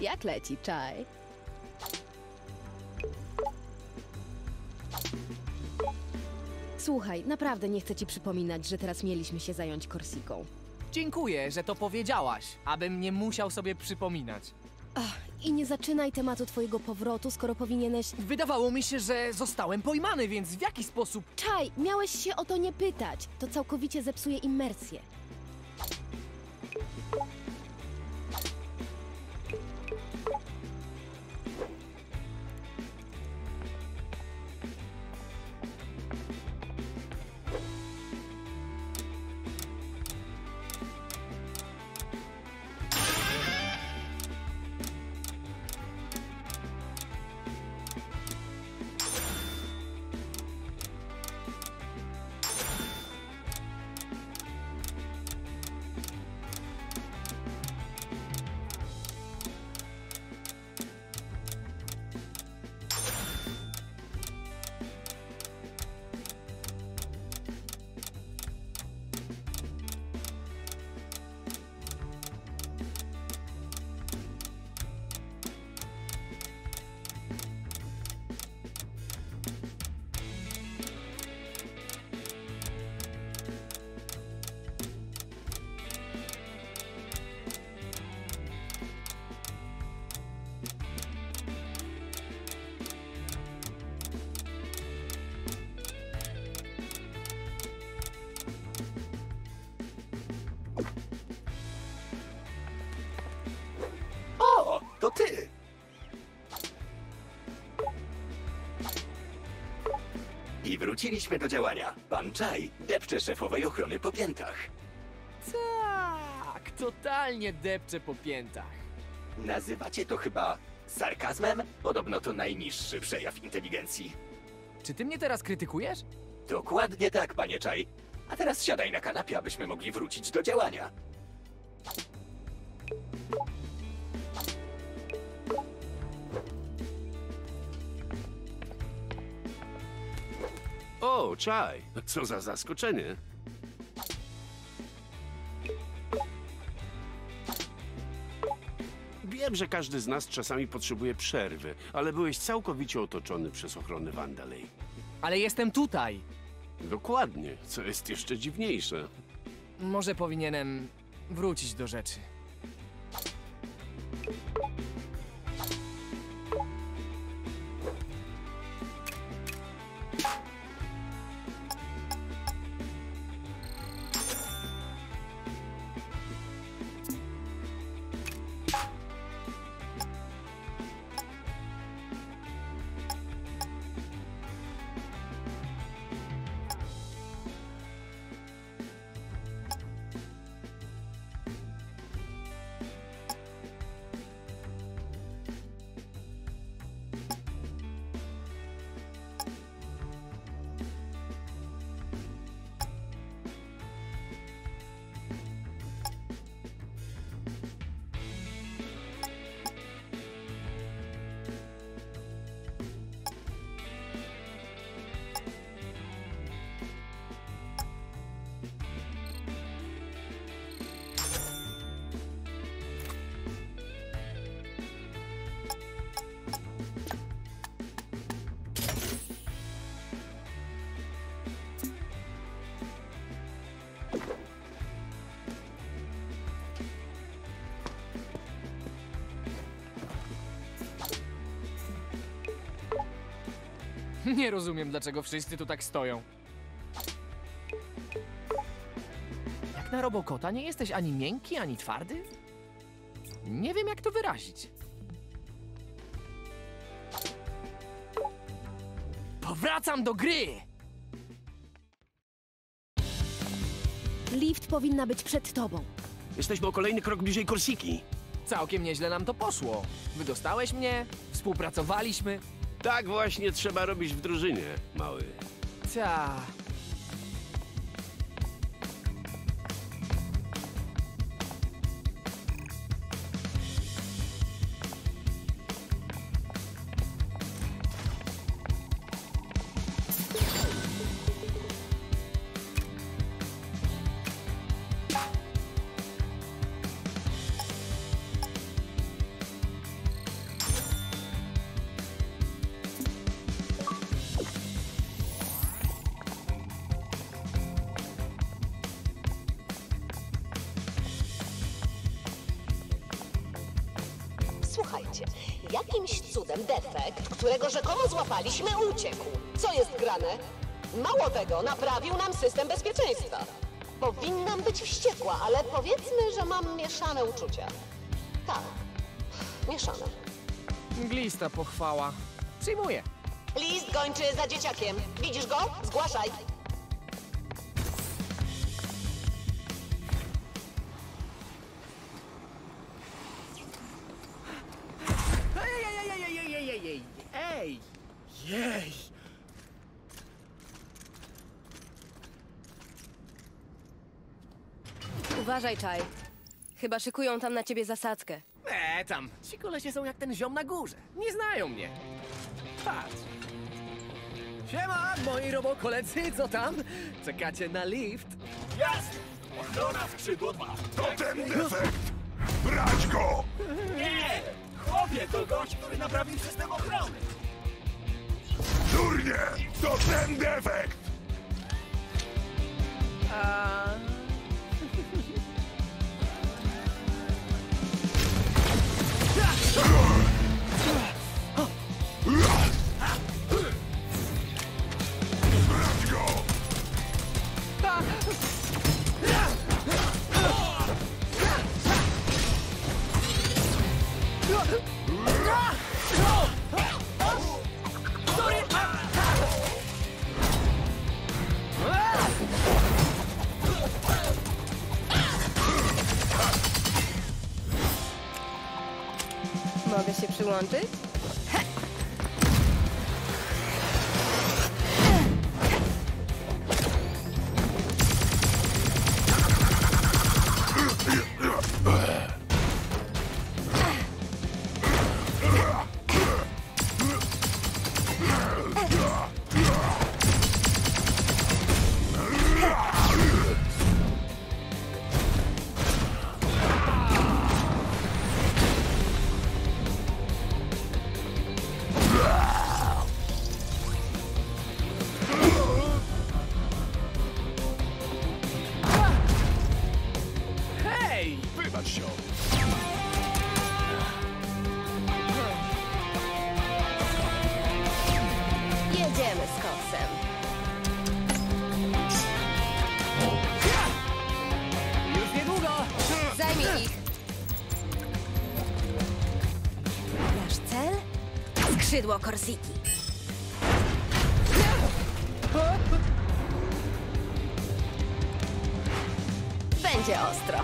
Jak leci czaj? Słuchaj, naprawdę nie chcę ci przypominać, że teraz mieliśmy się zająć Korsiką. Dziękuję, że to powiedziałaś, abym nie musiał sobie przypominać. I nie zaczynaj tematu twojego powrotu, skoro powinieneś... Wydawało mi się, że zostałem pojmany, więc w jaki sposób... Czaj, miałeś się o to nie pytać. To całkowicie zepsuje immersję. Wróciliśmy do działania. Pan Czaj depcze szefowej ochrony po piętach. Tak, totalnie depczę po piętach. Nazywacie to chyba sarkazmem? Podobno to najniższy przejaw inteligencji. Czy ty mnie teraz krytykujesz? Dokładnie tak, panie Czaj. A teraz siadaj na kanapie, abyśmy mogli wrócić do działania. O, czaj! Co za zaskoczenie. Wiem, że każdy z nas czasami potrzebuje przerwy, ale byłeś całkowicie otoczony przez ochronę Vandalay. Ale jestem tutaj. Dokładnie, co jest jeszcze dziwniejsze. Może powinienem wrócić do rzeczy. Nie rozumiem, dlaczego wszyscy tu tak stoją. Jak na robokota nie jesteś ani miękki, ani twardy? Nie wiem, jak to wyrazić. Powracam do gry! Lift powinna być przed tobą. Jesteśmy o kolejny krok bliżej Korsiki. Całkiem nieźle nam to poszło. Wydostałeś mnie, współpracowaliśmy. Tak właśnie trzeba robić w drużynie, mały. Ta. Jakimś cudem defekt, którego rzekomo złapaliśmy, uciekł. Co jest grane? Mało tego, naprawił nam system bezpieczeństwa. Powinnam być wściekła, ale powiedzmy, że mam mieszane uczucia. Tak, mieszane. Mglista pochwała. Przyjmuję. List gończy za dzieciakiem. Widzisz go? Zgłaszaj. Uważaj, Czaj. Chyba szykują tam na ciebie zasadzkę. E, tam. Ci kolesie są jak ten ziom na górze. Nie znają mnie. Patrz. Siema, moi robokolecy, co tam? Czekacie na lift? Jasne! Ochrona skrzydłowa! To ten defekt! Brać go! Nie! Chłopie, to gość, który naprawił system ochrony! Durnie! To ten defekt! A... on this. Ich. Nasz cel? Skrzydło Korsiki. Będzie ostro.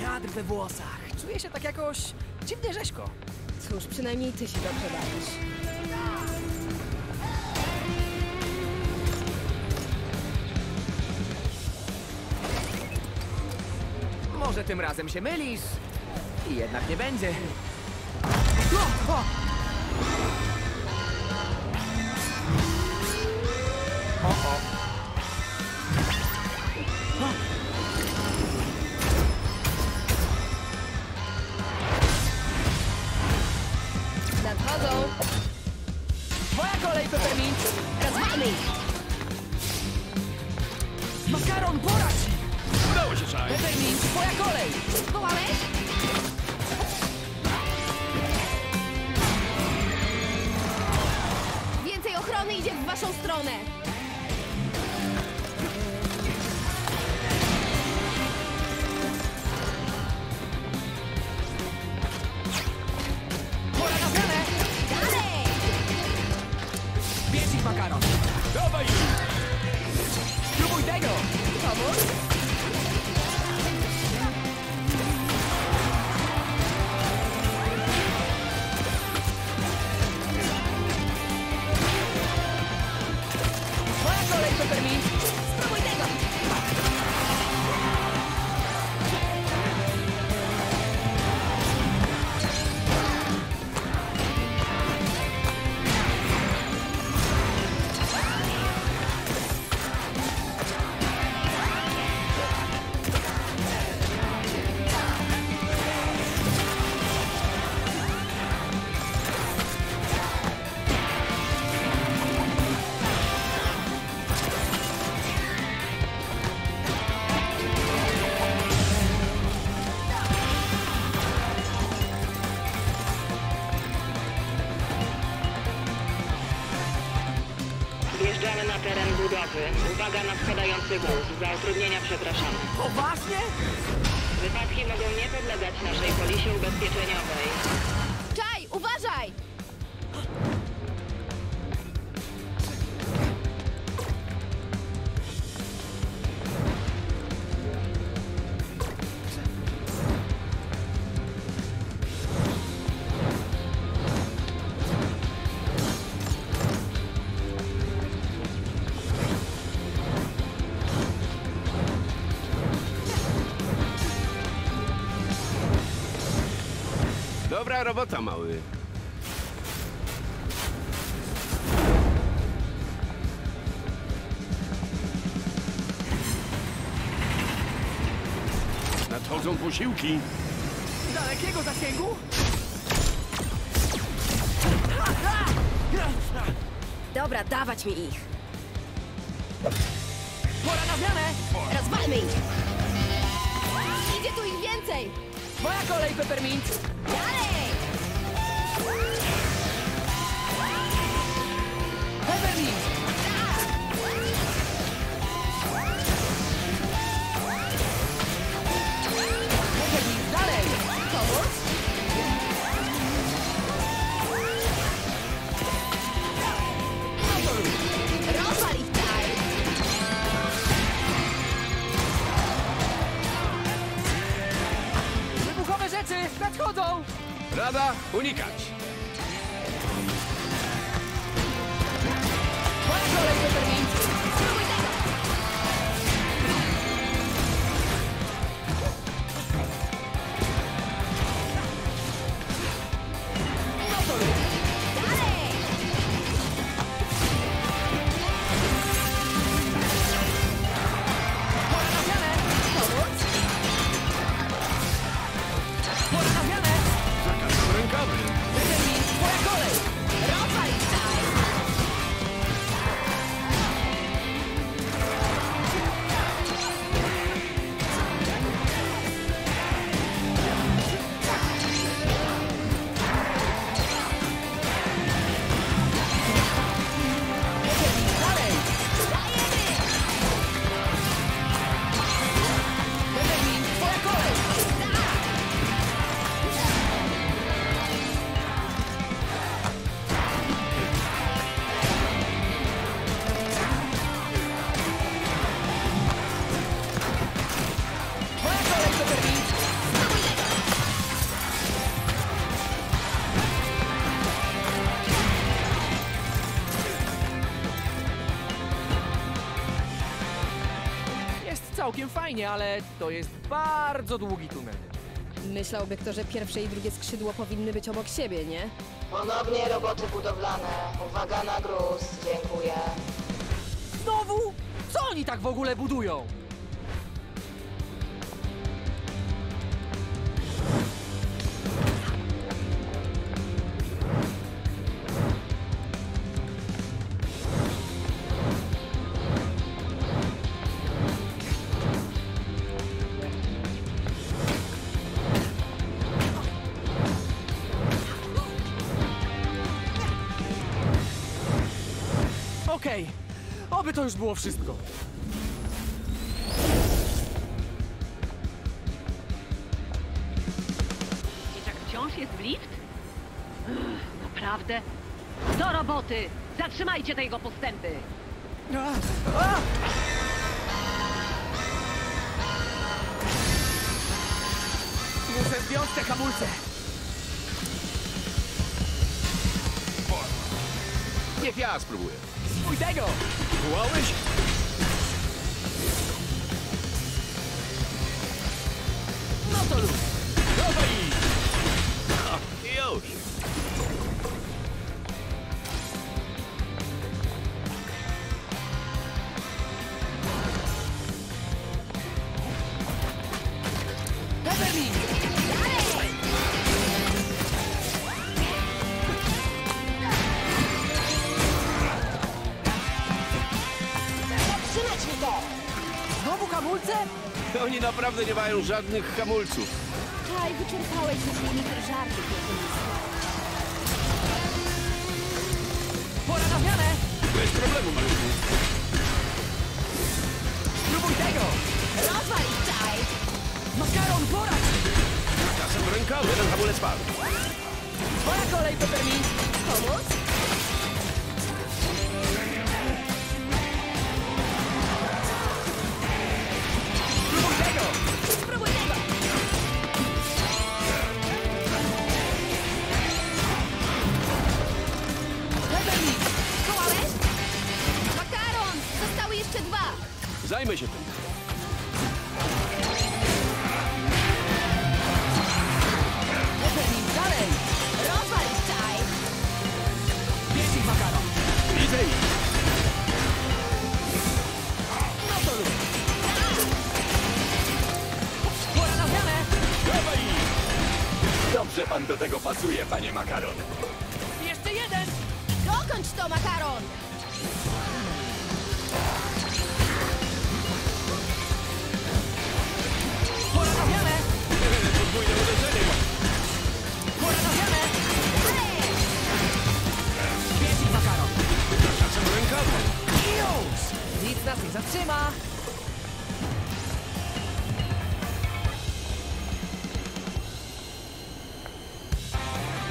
Wiatr we włosach. Czuję się tak jakoś dziwnie rzeźko. Cóż, przynajmniej ty się dobrze bawisz. Może tym razem się mylisz. I jednak nie będzie. O, o. O, Uwaga na spadający gruz. Za utrudnienia przepraszamy. Poważnie? Wypadki mogą nie podlegać naszej polisie ubezpieczeniowej. Dobra robota, mały. Nadchodzą posiłki. Dalekiego zasięgu? Dobra, dawać mi ich. Pora na zmianę! Rozwalmy ich! Idzie tu ich więcej! Twoja kolej! Peppermint! Całkiem fajnie, ale to jest bardzo długi tunel. Myślałby kto, że pierwsze i drugie skrzydło powinny być obok siebie, nie? Ponownie roboty budowlane. Uwaga na gruz. Dziękuję. Znowu? Co oni tak w ogóle budują? Już było wszystko. Dzieciak wciąż jest w lift? Ugh, Naprawdę? Do roboty! Zatrzymajcie te jego postępy! A, a! Muszę zdjąć te hamulce. Niech ja spróbuję. Spój tego! Wołałeś? No naprawdę nie mają żadnych hamulców. Czaj, wyczerpałeś już limit żartów. Pora na zmianę! Bez problemu, maluchu. Spróbuj tego! Rozwal ich, czaj! Makaron, poradź! Czasem rękawy, jeden hamulec padł. Twoja kolej, Peppermint! Pomóc? Zajmę się tym. Dalej! Rozwal czaj! Bierz ich, makaron! Widzę ich. No to! Pora na zmianę! Dawaj! Dobrze pan do tego pasuje, panie Makaron. Jeszcze jeden! Dokończ to, makaron! Nas nie zatrzyma!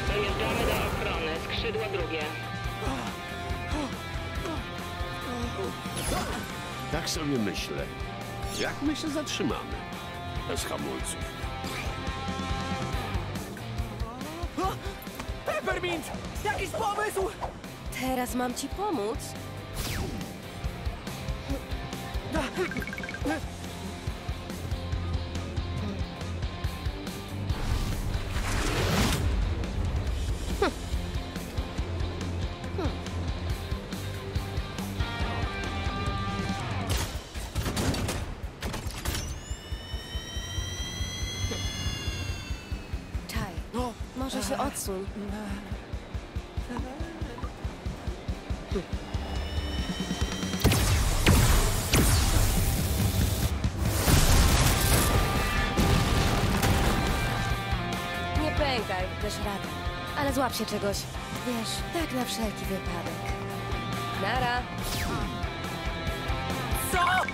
Dojeżdżamy do ochrony. Skrzydło drugie. Tak sobie myślę. Jak my się zatrzymamy? Bez hamulców. Peppermint! Jakiś pomysł! Teraz mam ci pomóc? Czaj, No, może się odsuń. Dasz radę. Ale złap się czegoś. Wiesz, tak na wszelki wypadek. Nara. co?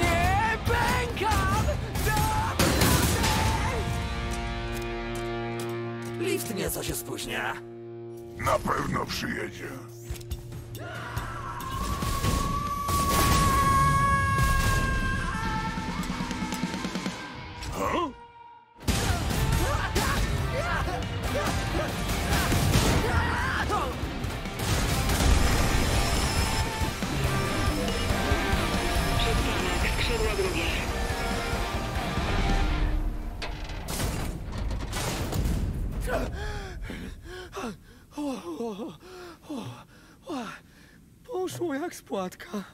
Nie pękam! Lift nieco się spóźnia. Na pewno przyjedzie. Jak spłatka.